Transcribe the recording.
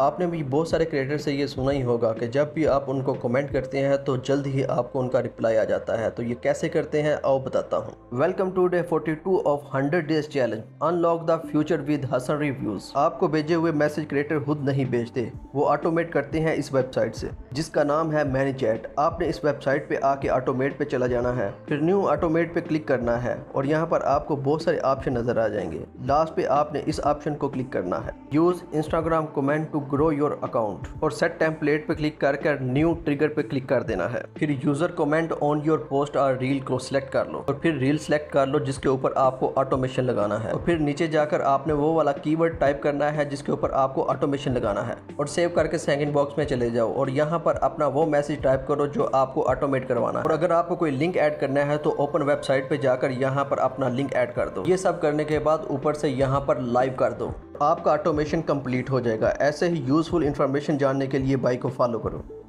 आपने भी बहुत सारे क्रिएटर से ये सुना ही होगा कि जब भी आप उनको कमेंट करते हैं तो जल्द ही आपको उनका रिप्लाई आ जाता है। तो ये कैसे करते हैं, आओ बताता हूँ। Welcome to day 42 of 100 days challenge unlock the future with Hasan reviews आपको भेजे हुए मैसेज क्रिएटर खुद नहीं भेजते। वो ऑटोमेट करते हैं इस वेबसाइट से। जिसका नाम है मैनी चैट आपने इस वेबसाइट पे आके ऑटोमेट पे चला जाना है। फिर न्यू ऑटोमेट पे क्लिक करना है। और यहाँ पर आपको बहुत सारे ऑप्शन नज़र आ जाएँगे। लास्ट पे आपने इस ऑप्शन को क्लिक करना है। Use Instagram comment to grow your account और सेट टेम्पलेट पे क्लिक कर कर न्यू ट्रिगर पे क्लिक कर देना है। फिर user comment on your post और रील को सिलेक्ट कर लो और फिर रील सेलेक्ट कर लो जिसके ऊपर आपको ऑटोमेशन लगाना है। और फिर नीचे जाकर आपने वो वाला कीवर्ड टाइप करना है जिसके ऊपर आपको ऑटोमेशन लगाना है। और सेव करके सेकंड बॉक्स में चले जाओ और यहाँ पर अपना वो मैसेज टाइप करो जो आपको ऑटोमेट करवाना है। और अगर आपको कोई लिंक ऐड करना है तो ओपन वेबसाइट पे जाकर यहाँ पर अपना लिंक ऐड कर दो। ये सब करने के बाद ऊपर से यहाँ पर लाइव कर दो। आपका ऑटोमेशन कंप्लीट हो जाएगा। ऐसे ही यूजफुल इन्फॉर्मेशन जानने के लिए बाइक को फॉलो करो।